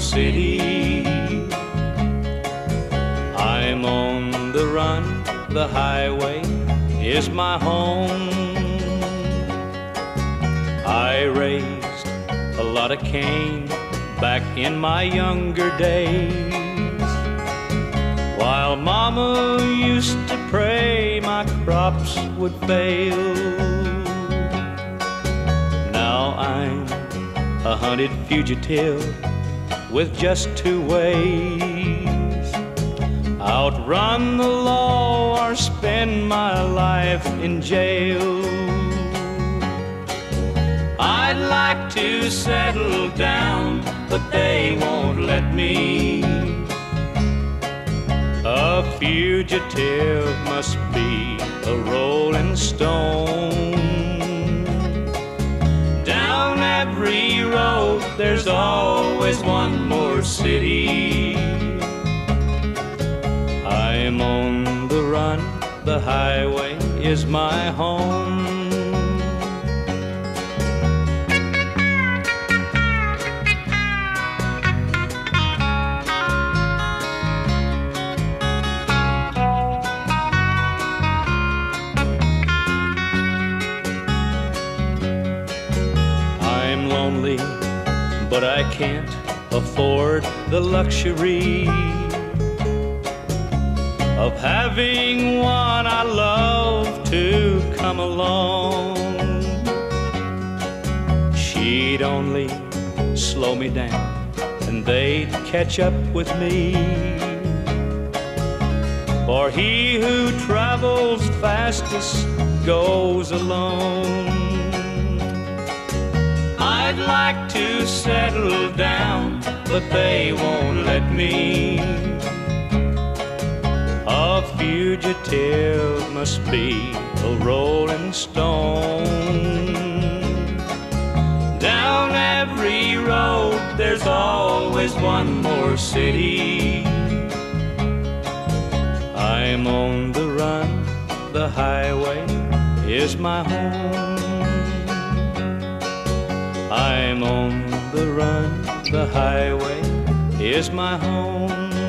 city. I'm on the run, the highway is my home. I raised a lot of Cain back in my younger days. While Mama used to pray my crops would fail. Now I'm a hunted fugitive with just two ways outrun the law or spend my life in jail. I'd like to settle down, but they won't let me. A fugitive must be a rolling stone. Every road, there's always one more city. I'm on the run, the highway is my home. Lonely, but I can't afford the luxury of having one I love to come along. She'd only slow me down and they'd catch up with me. For he who travels fastest goes alone. Like to settle down, but they won't let me. A fugitive must be a rolling stone. Down every road, there's always one more city. I'm on the run, the highway is my home. I'm on the run, the highway is my home.